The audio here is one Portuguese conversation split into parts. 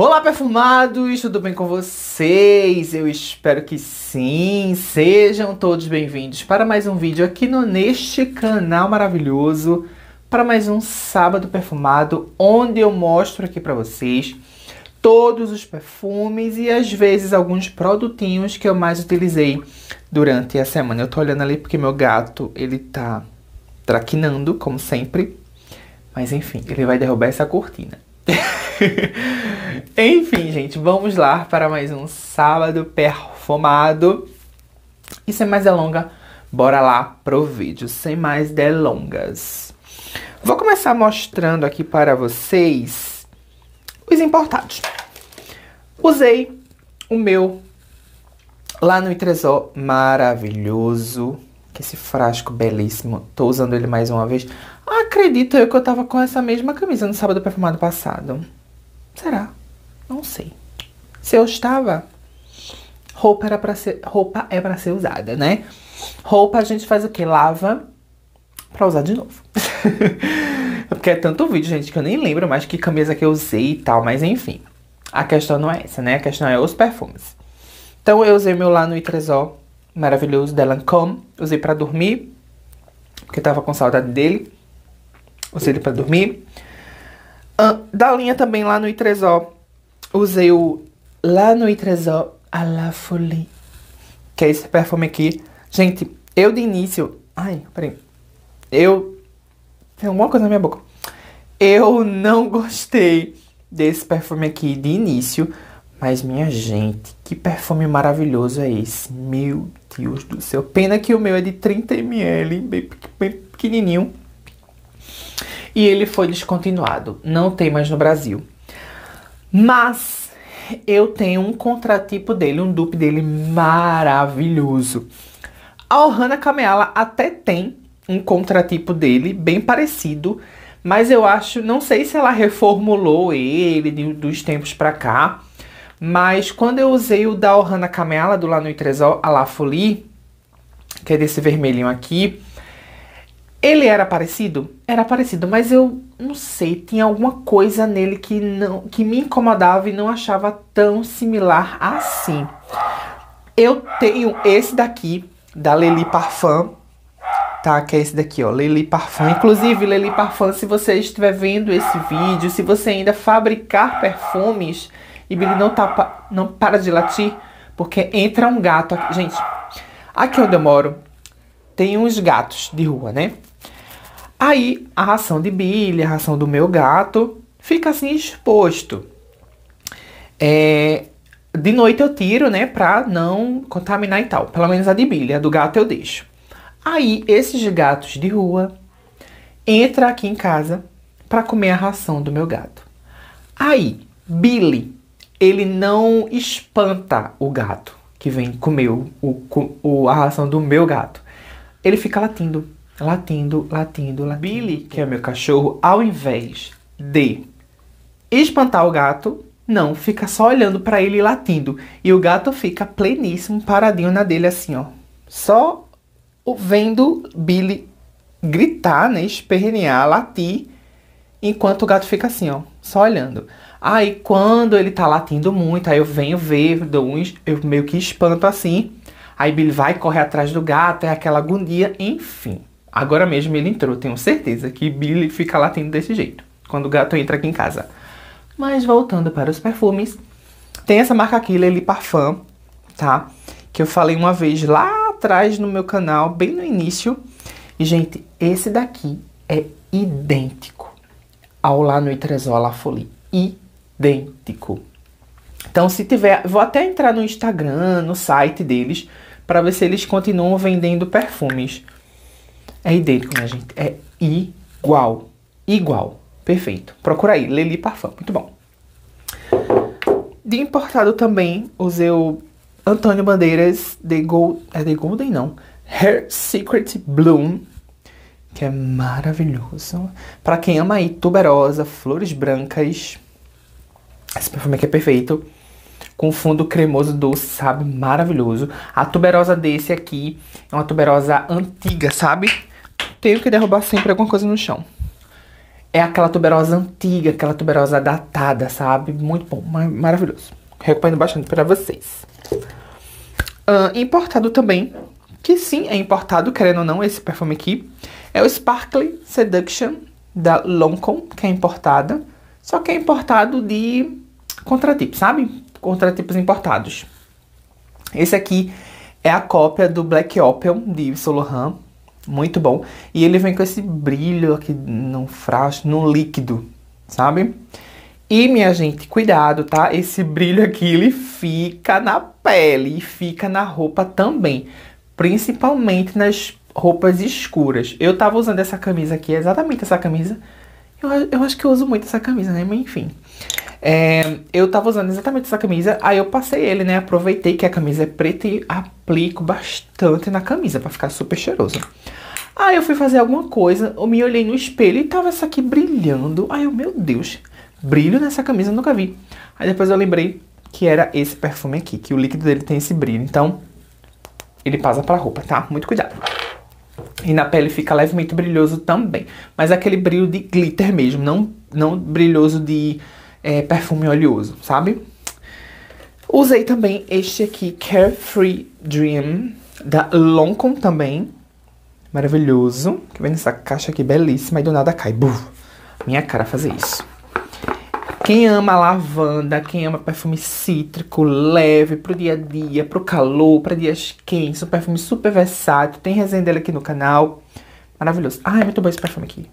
Olá, perfumados! Tudo bem com vocês? Eu espero que sim! Sejam todos bem-vindos para mais um vídeo aqui no neste canal maravilhoso, para mais um sábado perfumado, onde eu mostro aqui para vocês todos os perfumes e às vezes alguns produtinhos que eu mais utilizei durante a semana. Eu tô olhando ali porque meu gato, ele tá traquinando, como sempre, mas enfim, ele vai derrubar essa cortina. Enfim, gente, vamos lá para mais um sábado perfumado. E sem mais delongas, bora lá pro vídeo, sem mais delongas. Vou começar mostrando aqui para vocês os importados. Usei o meu lá no Itresó, maravilhoso. Que esse frasco belíssimo. Tô usando ele mais uma vez. Acredito eu que eu tava com essa mesma camisa no sábado perfumado passado. Será? Não sei. Se eu estava, roupa era para ser, roupa é para ser usada, né? Roupa a gente faz o que? Lava para usar de novo. Porque é tanto vídeo, gente, que eu nem lembro mais que camisa que eu usei e tal, mas enfim. A questão não é essa, né? A questão é os perfumes. Então eu usei meu lá no Itresó, maravilhoso, da Lancôme. Usei para dormir, porque tava com saudade dele. Usei ele para dormir. Da linha também lá no Itresó, usei o lá no Itresó à la folie, que é esse perfume aqui. Gente, eu de início, ai, peraí, eu tem alguma coisa na minha boca. Eu não gostei desse perfume aqui de início, mas minha gente, que perfume maravilhoso é esse? Meu Deus do céu. Pena que o meu é de 30ml, bem, bem pequenininho. E ele foi descontinuado. Não tem mais no Brasil. Mas eu tenho um contratipo dele, um dupe dele maravilhoso. A Ohana Kameala até tem um contratipo dele bem parecido, mas eu acho, não sei se ela reformulou ele de, dos tempos pra cá, mas quando eu usei o da Ohana Kameala do Lano Itresol, a La Folie, que é desse vermelhinho aqui, ele era parecido? Era parecido, mas eu não sei, tinha alguma coisa nele que não que me incomodava e não achava tão similar assim. Eu tenho esse daqui da Lely Parfum, tá? Que é esse daqui, ó, Lely Parfum. Inclusive, Lely Parfum, se você estiver vendo esse vídeo, se você ainda fabricar perfumes e Billy não tá não para de latir, porque entra um gato aqui. Gente, aqui onde eu moro tem uns gatos de rua, né? Aí a ração de Billy, a ração do meu gato, fica assim exposto. É, de noite eu tiro, né, pra não contaminar e tal. Pelo menos a de Billy, a do gato eu deixo. Aí esses gatos de rua entram aqui em casa para comer a ração do meu gato. Aí Billy, ele não espanta o gato que vem comer o, o, a ração do meu gato. Ele fica latindo latindo, latindo, latindo. Billy, que é meu cachorro, ao invés de espantar o gato, não, fica só olhando para ele latindo. E o gato fica pleníssimo, paradinho na dele assim, ó. Só vendo Billy gritar, né, espernear, latir, enquanto o gato fica assim, ó, só olhando. Aí quando ele tá latindo muito, aí eu venho ver, dou um, eu meio que espanto assim. Aí Billy vai correr atrás do gato, é aquela agonia, enfim. Agora mesmo ele entrou, tenho certeza que Billy fica latindo desse jeito, quando o gato entra aqui em casa. Mas voltando para os perfumes, tem essa marca aqui, Lely Parfum, tá? Que eu falei uma vez lá atrás no meu canal, bem no início. E, gente, esse daqui é idêntico ao lá no Folie. Idêntico. Então, se tiver, vou até entrar no Instagram, no site deles, para ver se eles continuam vendendo perfumes. É idêntico, minha gente. É igual. Igual. Perfeito. Procura aí. Lely Parfum. Muito bom. De importado também, usei o Antônio Bandeiras The Gold... É The Golden, não. Hair Secret Bloom. Que é maravilhoso. Para quem ama aí tuberosa, flores brancas. Esse perfume aqui é perfeito com fundo cremoso doce, sabe? Maravilhoso. A tuberosa desse aqui é uma tuberosa antiga, sabe? Tenho que derrubar sempre alguma coisa no chão. é aquela tuberosa antiga, aquela tuberosa datada, sabe? Muito bom, maravilhoso. Recomendo bastante para vocês. Uh, importado também, que sim, é importado, querendo ou não, esse perfume aqui. É o Sparkly Seduction da Lancome, que é importada. Só que é importado de contratipos, sabe? Contratipos importados. Esse aqui é a cópia do Black Opium de Yves Saint. Muito bom. E ele vem com esse brilho aqui no frasco, no líquido, sabe? E, minha gente, cuidado, tá? Esse brilho aqui, ele fica na pele e fica na roupa também. Principalmente nas roupas escuras. Eu tava usando essa camisa aqui, exatamente essa camisa. Eu, eu acho que eu uso muito essa camisa, né? Mas enfim. É, eu tava usando exatamente essa camisa, aí eu passei ele, né? Aproveitei que a camisa é preta e aplico bastante na camisa para ficar super cheiroso. Aí eu fui fazer alguma coisa, eu me olhei no espelho e tava essa aqui brilhando. Aí eu, meu Deus, brilho nessa camisa eu nunca vi. Aí depois eu lembrei que era esse perfume aqui, que o líquido dele tem esse brilho. Então, ele passa pra roupa, tá? Muito cuidado. E na pele fica levemente brilhoso também. Mas aquele brilho de glitter mesmo, não, não brilhoso de é, perfume oleoso, sabe? Usei também este aqui, Carefree Dream, da Lancome também. Maravilhoso. Que vem nessa caixa aqui belíssima e do nada cai. Buf. Minha cara fazer isso. Quem ama lavanda, quem ama perfume cítrico, leve, pro dia a dia, pro calor, para dias quentes, um perfume super versátil. Tem resenha dele aqui no canal. Maravilhoso. Ai, muito bom esse perfume aqui.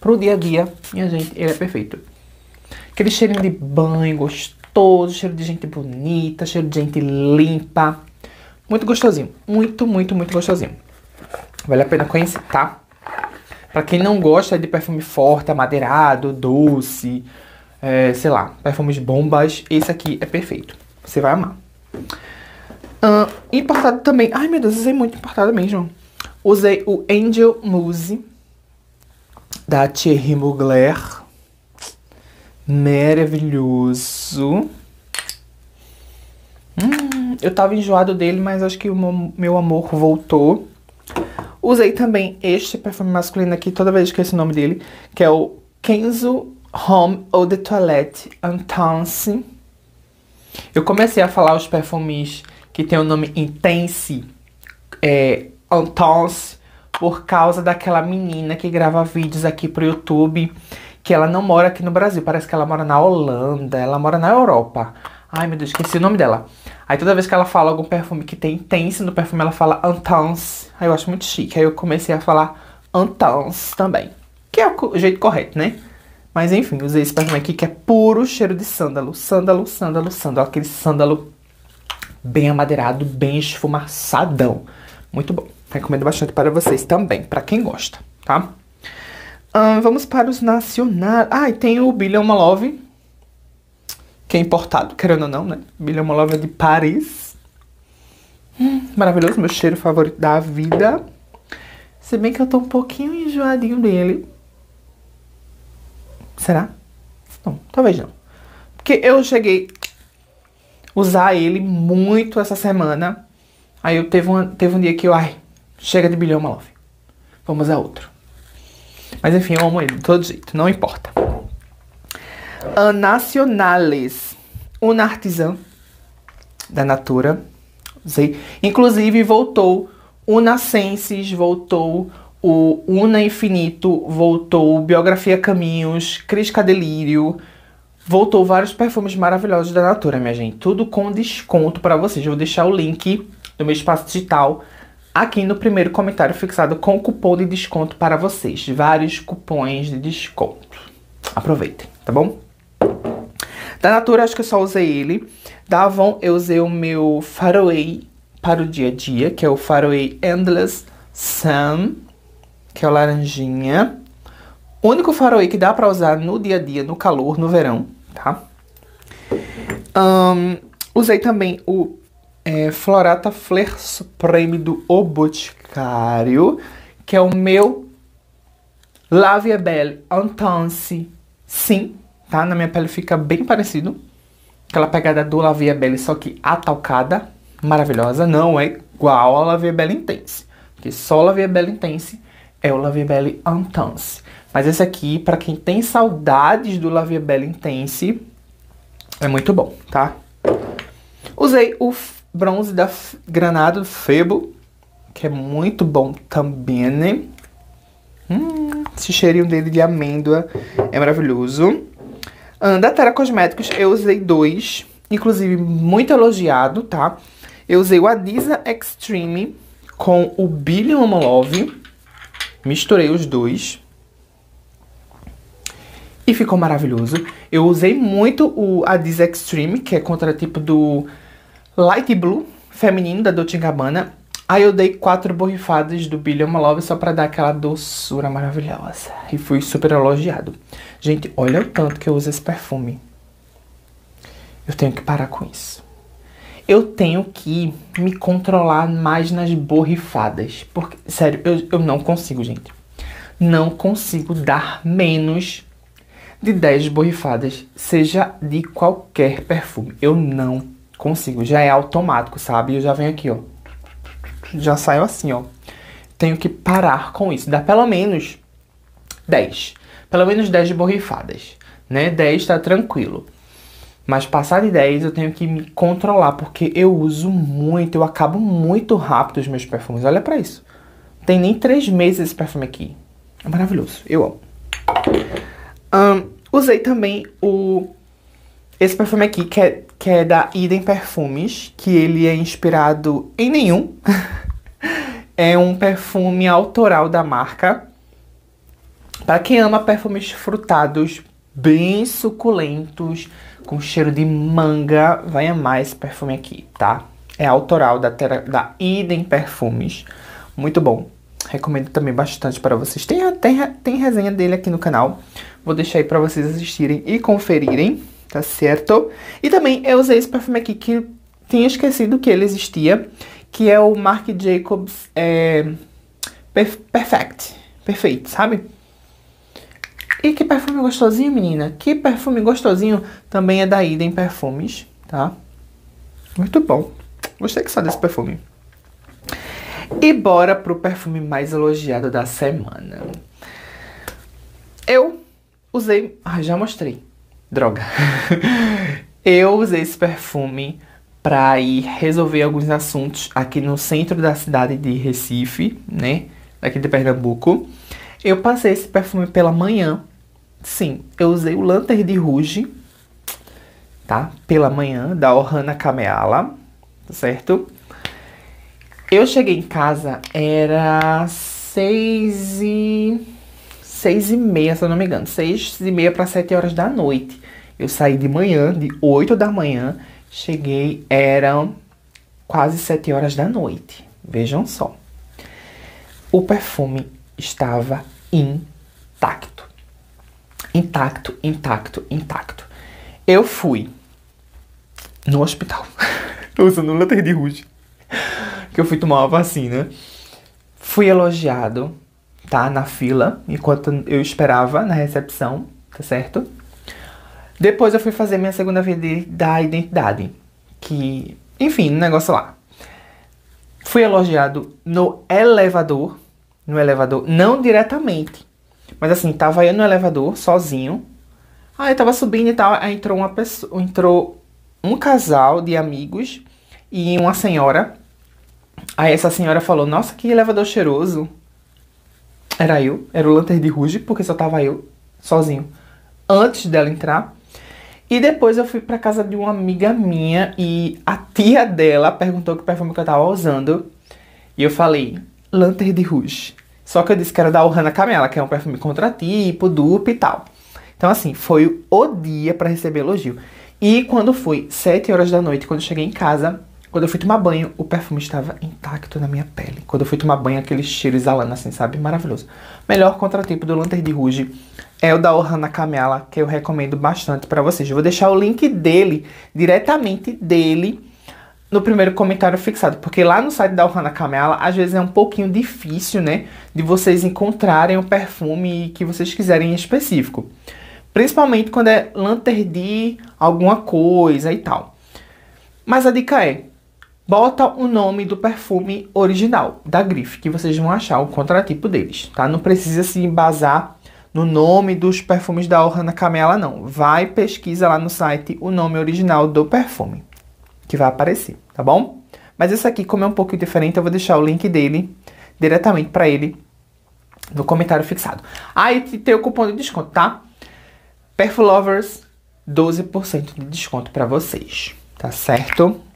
Pro dia a dia, minha gente, ele é perfeito. Aquele cheirinho de banho gostoso, cheiro de gente bonita, cheiro de gente limpa. Muito gostosinho. Muito, muito, muito gostosinho. Vale a pena conhecer, tá? Pra quem não gosta de perfume forte, amadeirado, doce, é, sei lá, perfumes bombas, esse aqui é perfeito. Você vai amar. Uh, importado também. Ai meu Deus, usei muito importado mesmo. Usei o Angel Mousse da Thierry Mugler maravilhoso. Hum, eu tava enjoado dele, mas acho que o meu amor voltou. Usei também este perfume masculino aqui, toda vez que esse nome dele, que é o Kenzo Home Eau de Toilette Intense. Eu comecei a falar os perfumes que tem o nome Intense, é, Intense, por causa daquela menina que grava vídeos aqui pro YouTube que ela não mora aqui no Brasil, parece que ela mora na Holanda, ela mora na Europa. Ai meu Deus, esqueci o nome dela. Aí toda vez que ela fala algum perfume que tem intense no perfume, ela fala Intense. Aí eu acho muito chique. Aí eu comecei a falar Intense também. Que é o jeito correto, né? Mas enfim, usei esse perfume aqui que é puro cheiro de sândalo. Sândalo, sândalo, sândalo. Aquele sândalo bem amadeirado, bem esfumaçadão. Muito bom. Recomendo bastante para vocês também, para quem gosta, tá? Vamos para os nacionais. Ah, e tem o Billion Malove, que é importado, querendo ou não, né? Billion Malove é de Paris. Hum, maravilhoso, meu cheiro favorito da vida. Se bem que eu tô um pouquinho enjoadinho dele. Será? Não, talvez não. Porque eu cheguei a usar ele muito essa semana. Aí eu teve um, teve um dia que eu, ai, chega de Billion Malove. Vamos a outro. Mas enfim, eu amo ele de todo jeito, não importa. A Nacionales, uma artesã da Natura. Sei. Inclusive voltou o Nascences, voltou o Una Infinito, voltou Biografia Caminhos, Crisca Delírio, voltou vários perfumes maravilhosos da Natura, minha gente. Tudo com desconto para vocês. Eu vou deixar o link do meu espaço digital aqui no primeiro comentário fixado com cupom de desconto para vocês. Vários cupons de desconto. Aproveitem, tá bom? Da Natura, acho que eu só usei ele. Da Avon, eu usei o meu Faroe para o dia a dia, que é o Faroe Endless Sun, que é o laranjinha. O único Faroe que dá pra usar no dia a dia, no calor, no verão, tá? Um, usei também o é, Florata Flair Supreme do O Boticário, que é o meu La Vie Belle Intense Sim, tá? Na minha pele fica bem parecido. Aquela pegada do La Vie Belle, só que atalcada, maravilhosa. Não é igual ao La Vie Belle Intense, porque só La Vie Belle Intense é o La Vie Belle Intense. Mas esse aqui, para quem tem saudades do La Vie Belle Intense, é muito bom, tá? Usei o bronze da Granado Febo, que é muito bom também, né? Hum, esse cheirinho dele de amêndoa é maravilhoso. Da Terra Cosméticos, eu usei dois, inclusive muito elogiado, tá? Eu usei o Adisa Extreme com o Billion Love. Misturei os dois. E ficou maravilhoso. Eu usei muito o Adisa Extreme, que é contratipo do Light Blue feminino da Dolce Gabbana. Aí eu dei quatro borrifadas do Billion Love só pra dar aquela doçura maravilhosa. E fui super elogiado. Gente, olha o tanto que eu uso esse perfume. Eu tenho que parar com isso. Eu tenho que me controlar mais nas borrifadas. Porque, sério, eu, eu não consigo, gente. Não consigo dar menos de 10 borrifadas, seja de qualquer perfume. Eu não consigo. Já é automático, sabe? Eu já venho aqui, ó já saiu assim, ó. Tenho que parar com isso. Dá pelo menos 10. Pelo menos 10 de borrifadas, né? 10 tá tranquilo. Mas passar de 10 eu tenho que me controlar, porque eu uso muito, eu acabo muito rápido os meus perfumes. Olha para isso. Tem nem 3 meses esse perfume aqui. É maravilhoso, eu amo. Um, usei também o esse perfume aqui, que é, que é da Idem Perfumes, que ele é inspirado em nenhum. é um perfume autoral da marca. Para quem ama perfumes frutados, bem suculentos, com cheiro de manga, vai amar esse perfume aqui, tá? É autoral da, da Idem Perfumes. Muito bom. Recomendo também bastante para vocês. Tem, tem, tem resenha dele aqui no canal. Vou deixar aí para vocês assistirem e conferirem tá certo? E também eu usei esse perfume aqui que tinha esquecido que ele existia, que é o Marc Jacobs é, Perfect, perfeito, sabe? E que perfume gostosinho, menina. Que perfume gostosinho também é da Idem Perfumes, tá? Muito bom. Gostei que só desse perfume. E bora pro perfume mais elogiado da semana. Eu usei... Ah, já mostrei. Droga. eu usei esse perfume para ir resolver alguns assuntos aqui no centro da cidade de Recife, né? Daqui de Pernambuco. Eu passei esse perfume pela manhã. Sim, eu usei o Lantern de Rouge, tá? Pela manhã, da Ohana Kameala, tá certo? Eu cheguei em casa, era seis e seis e meia, se eu não me engano. Seis e meia para sete horas da noite. Eu saí de manhã, de oito da manhã, cheguei, eram quase sete horas da noite. Vejam só. O perfume estava intacto. Intacto, intacto, intacto. Eu fui no hospital. Usando um Lanterna de Rouge. Que eu fui tomar uma vacina. Fui elogiado tá? Na fila, enquanto eu esperava na recepção, tá certo? Depois eu fui fazer minha segunda vez da identidade. Que, enfim, um negócio lá. Fui elogiado no elevador. No elevador, não diretamente. Mas assim, tava eu no elevador, sozinho. Aí tava subindo e tal. Aí entrou uma pessoa. Entrou um casal de amigos e uma senhora. Aí essa senhora falou, nossa, que elevador cheiroso. Era eu, era o Lantern de Rouge, porque só tava eu, sozinho, antes dela entrar. E depois eu fui pra casa de uma amiga minha e a tia dela perguntou que perfume que eu tava usando. E eu falei, Lantern de Rouge. Só que eu disse que era da Ohana Camela, que é um perfume contratipo, dupe e tal. Então, assim, foi o dia para receber elogio. E quando foi 7 horas da noite, quando eu cheguei em casa, quando eu fui tomar banho, o perfume estava intacto na minha pele. Quando eu fui tomar banho, aquele cheiro exalando assim, sabe? Maravilhoso. Melhor contratipo do Lantern de Rouge é o da Ohana Kamela, que eu recomendo bastante para vocês. Eu vou deixar o link dele, diretamente dele, no primeiro comentário fixado. Porque lá no site da Ohana Kamela, às vezes é um pouquinho difícil, né? De vocês encontrarem o perfume que vocês quiserem em específico. Principalmente quando é Lantern de alguma coisa e tal. Mas a dica é, bota o nome do perfume original, da grife, que vocês vão achar o contratipo deles, tá? Não precisa se embasar no nome dos perfumes da Ohana Camela, não. Vai pesquisa lá no site o nome original do perfume, que vai aparecer, tá bom? Mas esse aqui, como é um pouco diferente, eu vou deixar o link dele diretamente para ele no comentário fixado. Aí ah, tem o cupom de desconto, tá? Perfulovers, 12% de desconto para vocês, tá certo?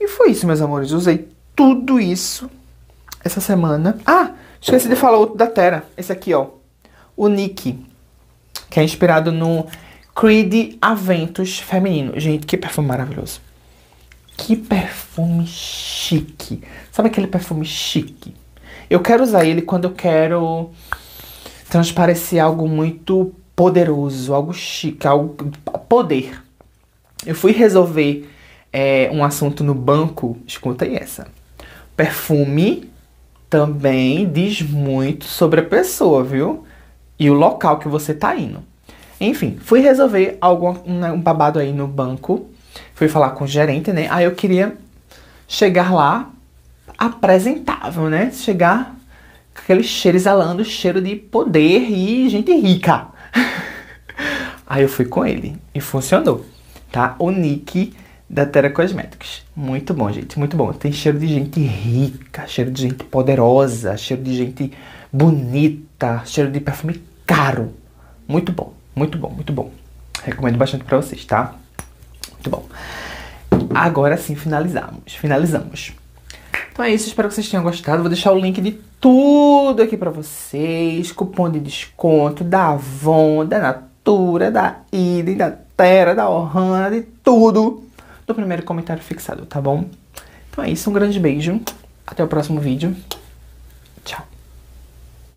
E foi isso, meus amores. Usei tudo isso essa semana. Ah, esqueci de falar outro da Terra. Esse aqui, ó. O Nick, que é inspirado no Creed Aventus feminino. Gente, que perfume maravilhoso. Que perfume chique. Sabe aquele perfume chique? Eu quero usar ele quando eu quero transparecer algo muito poderoso, algo chique, algo poder. Eu fui resolver é, um assunto no banco, escuta aí essa. Perfume também diz muito sobre a pessoa, viu? E o local que você tá indo. Enfim, fui resolver algo, um babado aí no banco. Fui falar com o gerente, né? Aí eu queria chegar lá apresentável, né? Chegar com aquele cheiro exalando, cheiro de poder e gente rica. Aí eu fui com ele e funcionou, tá? O Nick da Terra Cosmetics. Muito bom, gente, muito bom. Tem cheiro de gente rica, cheiro de gente poderosa, cheiro de gente bonita, cheiro de perfume caro. Muito bom, muito bom, muito bom. Recomendo bastante para vocês, tá? Muito bom. Agora sim finalizamos. Finalizamos. Então é isso, espero que vocês tenham gostado. Vou deixar o link de tudo aqui para vocês. Cupom de desconto da Avon, da Natura, da Ida, da Terra, da Ohana, de tudo do primeiro comentário fixado, tá bom? Então é isso, um grande beijo. Até o próximo vídeo.